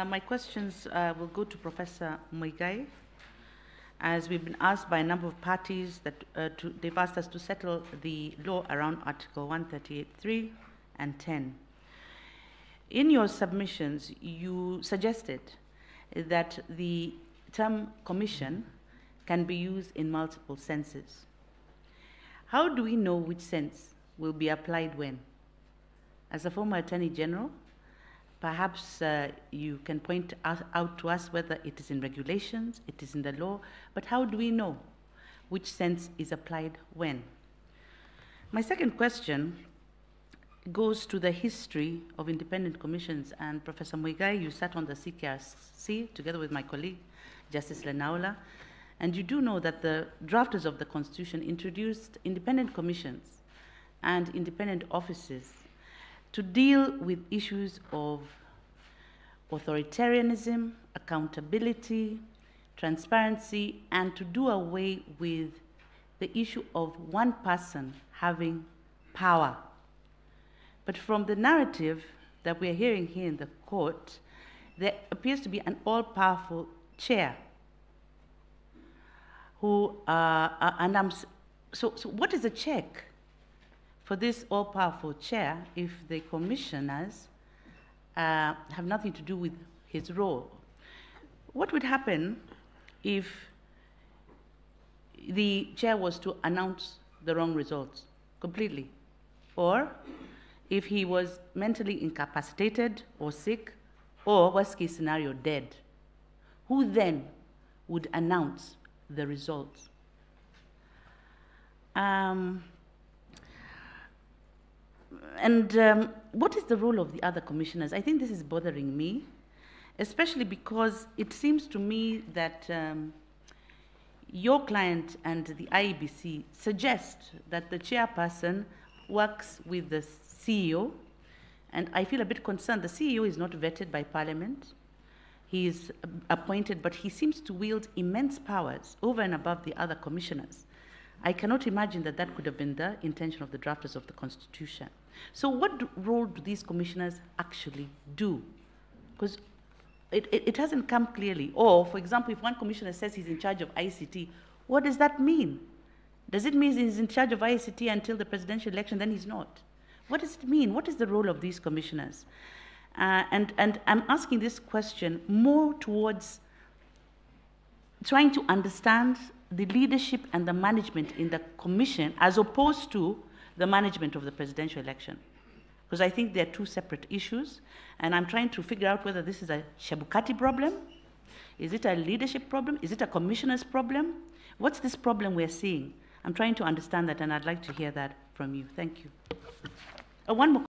Uh, my questions uh, will go to Professor Muigai, as we've been asked by a number of parties that uh, to, they've asked us to settle the law around Article 138.3 and 10. In your submissions, you suggested that the term commission can be used in multiple senses. How do we know which sense will be applied when? As a former Attorney General, perhaps uh, you can point out to us whether it is in regulations, it is in the law, but how do we know which sense is applied when? My second question goes to the history of independent commissions. And Professor Muigai, you sat on the CKRC together with my colleague, Justice Lenaola, and you do know that the drafters of the Constitution introduced independent commissions and independent offices to deal with issues of authoritarianism, accountability, transparency, and to do away with the issue of one person having power. But from the narrative that we're hearing here in the court, there appears to be an all powerful chair who, uh, uh, and I'm, so, so what is a check for this all powerful chair if the commissioners uh, have nothing to do with his role? What would happen if the chair was to announce the wrong results completely? Or if he was mentally incapacitated or sick, or worst case scenario, dead? Who then would announce the results. Um, and um, what is the role of the other commissioners? I think this is bothering me, especially because it seems to me that um, your client and the IEBC suggest that the chairperson works with the CEO, and I feel a bit concerned. The CEO is not vetted by Parliament. He is appointed, but he seems to wield immense powers over and above the other commissioners. I cannot imagine that that could have been the intention of the drafters of the Constitution. So, what do, role do these commissioners actually do? Because it, it, it, hasn't come clearly. Or, for example, if one commissioner says he's in charge of ICT, what does that mean? Does it mean he's in charge of ICT until the presidential election? Then he's not. What does it mean? What is the role of these commissioners? Uh, and, and I'm asking this question more towards trying to understand the leadership and the management in the commission as opposed to the management of the presidential election. Because I think they're two separate issues, and I'm trying to figure out whether this is a Chebukati problem, is it a leadership problem, is it a commissioner's problem? What's this problem we're seeing? I'm trying to understand that, and I'd like to hear that from you. Thank you. Uh, one more